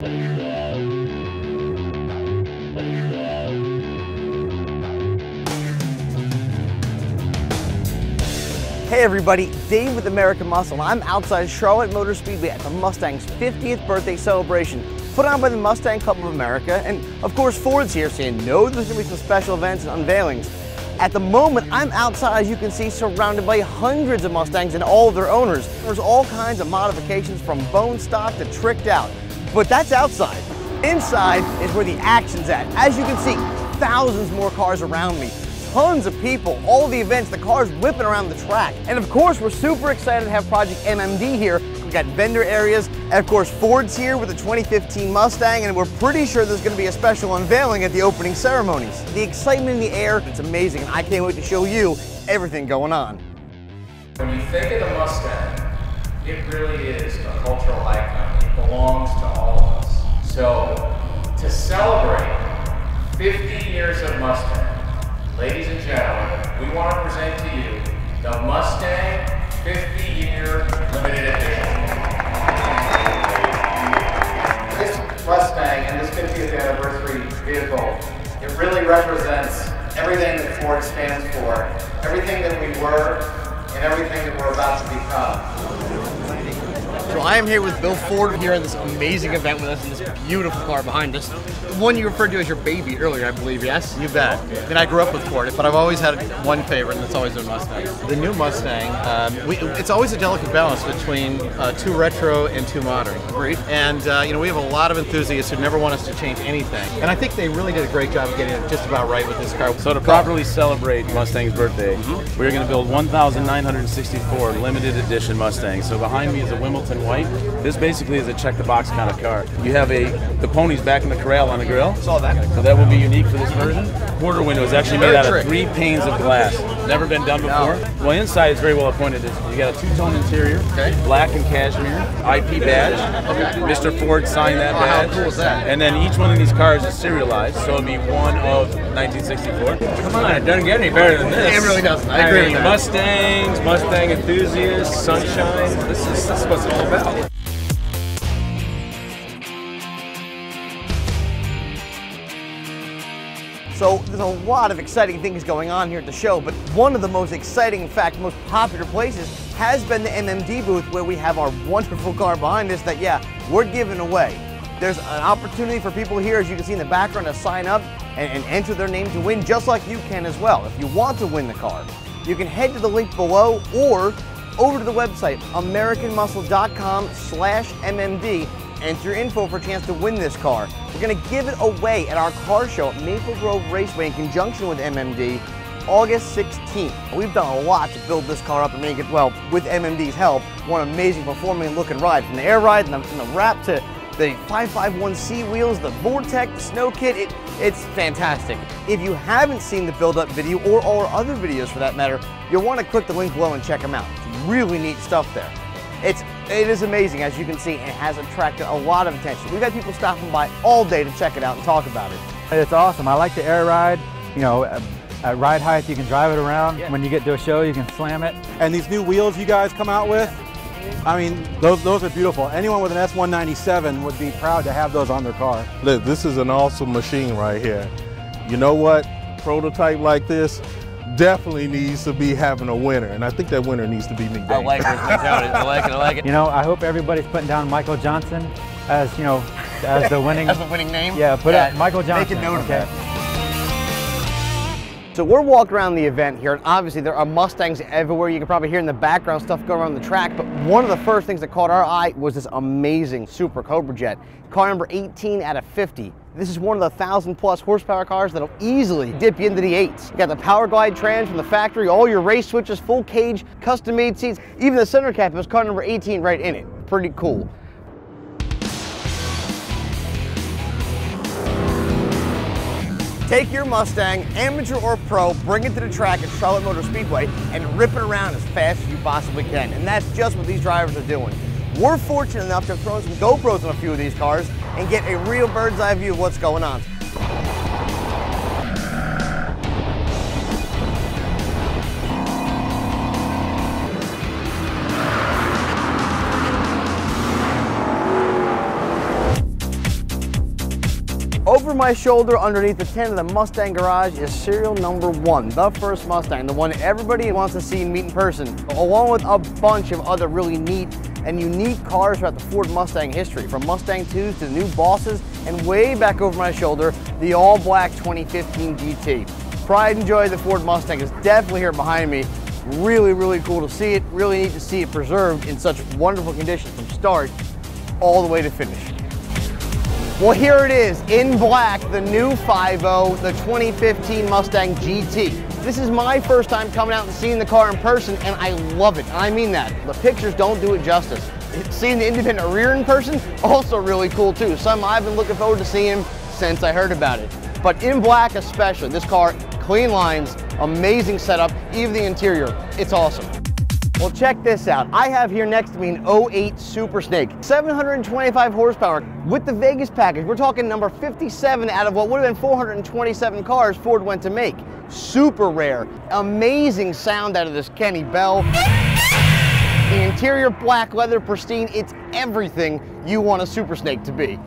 Hey everybody, Dave with American Muscle. I'm outside Charlotte Motor Speedway at the Mustang's 50th birthday celebration put on by the Mustang Club of America. And of course, Ford's here saying, no, there's gonna be some special events and unveilings. At the moment, I'm outside, as you can see, surrounded by hundreds of Mustangs and all of their owners. There's all kinds of modifications from bone stock to tricked out. But that's outside. Inside is where the action's at. As you can see, thousands more cars around me tons of people, all the events, the cars whipping around the track. And of course, we're super excited to have Project MMD here. We've got vendor areas, and of course, Ford's here with the 2015 Mustang, and we're pretty sure there's gonna be a special unveiling at the opening ceremonies. The excitement in the air, it's amazing, and I can't wait to show you everything going on. When you think of the Mustang, So, to celebrate 50 years of Mustang, Ladies and gentlemen, we want to present to you the Mustang 50-year limited edition. This Mustang and this 50th anniversary vehicle, it really represents everything that Ford stands for, everything that we were, and everything that we're about to become. So I am here with Bill Ford here in this amazing event with us in this beautiful car behind us. The one you referred to as your baby earlier, I believe, yes? You bet. I mean, I grew up with Ford, but I've always had one favorite, and it's always been Mustang. The new Mustang, um, we, it's always a delicate balance between uh, too retro and too modern. Agreed. And, uh, you know, we have a lot of enthusiasts who never want us to change anything. And I think they really did a great job of getting it just about right with this car. So to properly celebrate Mustang's birthday, mm -hmm. we're going to build 1,964 limited edition Mustangs. So behind me is a Wimbledon white. This basically is a check the box kind of car. You have a the ponies back in the corral on the grill. Saw that. So that will be unique for this version. Quarter window is actually made out of three panes of glass. Never been done before. No. Well, inside is very well appointed. You got a two-tone interior, okay. black and cashmere, IP badge. Okay. Mr. Ford signed that oh, badge. How cool is that? And then each one of these cars is serialized, so it'll be one of 1964. Come on, it doesn't get any better than this. It really doesn't. I, I agree mean, Mustangs, Mustang enthusiasts, sunshine. This is, this is what it's all about. So there's a lot of exciting things going on here at the show, but one of the most exciting, in fact, most popular places has been the MMD booth where we have our wonderful car behind us that, yeah, we're giving away. There's an opportunity for people here, as you can see in the background, to sign up and, and enter their name to win, just like you can as well. If you want to win the car, you can head to the link below or over to the website, americanmuscle.com slash MMD Enter info for a chance to win this car. We're going to give it away at our car show at Maple Grove Raceway in conjunction with MMD August 16th. We've done a lot to build this car up and make it, well, with MMD's help, one amazing performing looking ride. From the air ride and the, from the wrap to the 551C wheels, the Vortech, the snow kit, it, it's fantastic. If you haven't seen the build-up video or our other videos for that matter, you'll want to click the link below and check them out. It's really neat stuff there. It's, it is amazing, as you can see, it has attracted a lot of attention. We've had people stopping by all day to check it out and talk about it. It's awesome. I like the air ride. You know, uh, at ride height, you can drive it around. Yeah. When you get to a show, you can slam it. And these new wheels you guys come out with, I mean, those, those are beautiful. Anyone with an S197 would be proud to have those on their car. Look, this is an awesome machine right here. You know what? Prototype like this, definitely needs to be having a winner, and I think that winner needs to be me. I like it. I like it. I like it. You know, I hope everybody's putting down Michael Johnson as you know as the winning as the winning name. Yeah, put yeah, up Michael Johnson. Make a note okay. of that. So we're walking around the event here, and obviously there are Mustangs everywhere. You can probably hear in the background stuff going around the track, but one of the first things that caught our eye was this amazing Super Cobra Jet. Car number 18 out of 50. This is one of the 1,000 plus horsepower cars that'll easily dip you into the eights. You got the Power Glide trans from the factory, all your race switches, full cage, custom made seats, even the center cap has car number 18 right in it. Pretty cool. Take your Mustang, amateur or pro, bring it to the track at Charlotte Motor Speedway and rip it around as fast as you possibly can. And that's just what these drivers are doing. We're fortunate enough to have thrown some GoPros on a few of these cars and get a real bird's eye view of what's going on. Over my shoulder, underneath the tent of the Mustang garage, is serial number one, the first Mustang, the one everybody wants to see and meet in person, along with a bunch of other really neat and unique cars throughout the Ford Mustang history, from Mustang 2s to the new Bosses, and way back over my shoulder, the all-black 2015 GT. Pride and joy of the Ford Mustang is definitely here behind me. Really, really cool to see it. Really neat to see it preserved in such wonderful condition from start all the way to finish. Well, here it is in black, the new 5.0, the 2015 Mustang GT. This is my first time coming out and seeing the car in person, and I love it. I mean that. The pictures don't do it justice. Seeing the independent rear in person, also really cool too. Some I've been looking forward to seeing since I heard about it. But in black especially, this car, clean lines, amazing setup, even the interior, it's awesome. Well, check this out. I have here next to me an 08 Super Snake, 725 horsepower with the Vegas package. We're talking number 57 out of what would have been 427 cars Ford went to make. Super rare. Amazing sound out of this Kenne Bell. The interior black leather pristine. It's everything you want a Super Snake to be.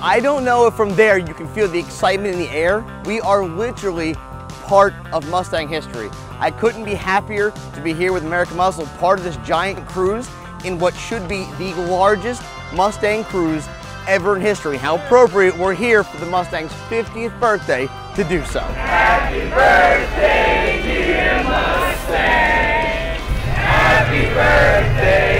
I don't know if from there you can feel the excitement in the air. We are literally part of Mustang history. I couldn't be happier to be here with American Muscle, part of this giant cruise in what should be the largest Mustang cruise ever in history. How appropriate we're here for the Mustang's 50th birthday to do so. Happy birthday, dear Mustang. Happy birthday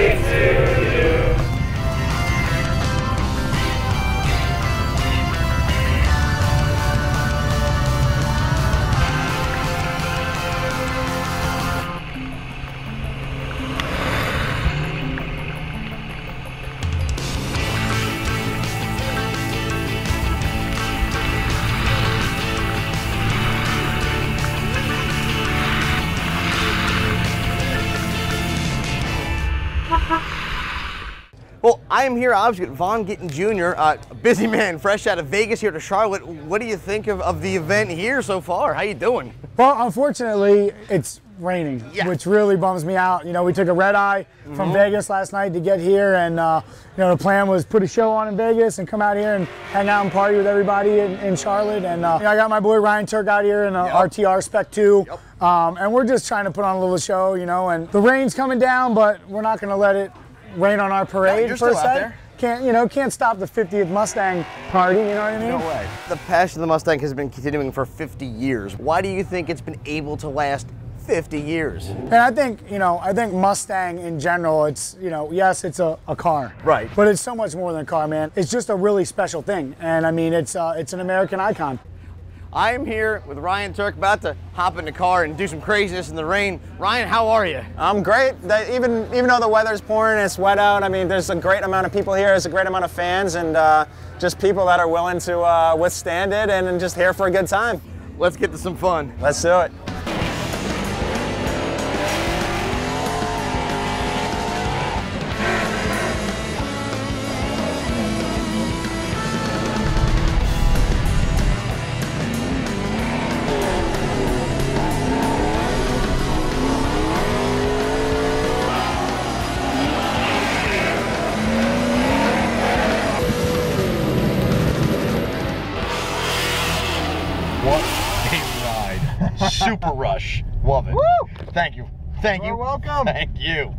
I am here obviously with Vaughn Gittin Jr., uh, a busy man, fresh out of Vegas here to Charlotte. What do you think of, of the event here so far? How you doing? Well, unfortunately, it's raining, Yeah. which really bums me out. You know, we took a red eye from Vegas last night to get here, and uh, you know, the plan was put a show on in Vegas and come out here and hang out and party with everybody in, in Charlotte. And uh, you know, I got my boy Ryan Tuerck out here in a Yep. RTR Spec 2, Yep. um, and we're just trying to put on a little show, you know. And the rain's coming down, but we're not going to let it rain on our parade you're per still out se. there. Can't you know? Can't stop the 50th Mustang party. You know what I mean? No way. The passion of the Mustang has been continuing for 50 years. Why do you think it's been able to last 50 years? And I think, you know, I think Mustang in general, it's, you know, yes, it's a, a car. Right. But it's so much more than a car, man. It's just a really special thing. And I mean, it's uh, it's an American icon. I am here with Ryan Tuerck, about to hop in the car and do some craziness in the rain. Ryan, how are you? I'm great. That even even though the weather's pouring and it's wet out, I mean, there's a great amount of people here. There's a great amount of fans and uh, just people that are willing to uh, withstand it and, and just here for a good time. Let's get to some fun. Let's do it. Thank you. Thank you. You're welcome. Thank you.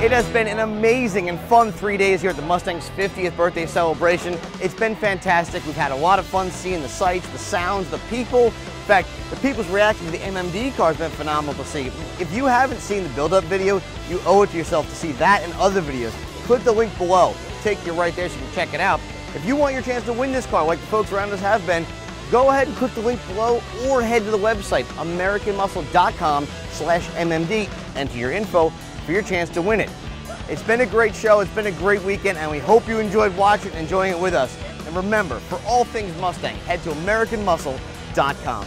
It has been an amazing and fun three days here at the Mustang's 50th birthday celebration. It's been fantastic. We've had a lot of fun seeing the sights, the sounds, the people. In fact, the people's reaction to the MMD car has been phenomenal to see. If you haven't seen the build-up video, you owe it to yourself to see that and other videos. Click the link below. Take you right there so you can check it out. If you want your chance to win this car like the folks around us have been, go ahead and click the link below or head to the website, americanmuscle.com slash MMD. Enter your info for your chance to win it. It's been a great show, it's been a great weekend, and we hope you enjoyed watching and enjoying it with us. And remember, for all things Mustang, head to americanmuscle.com.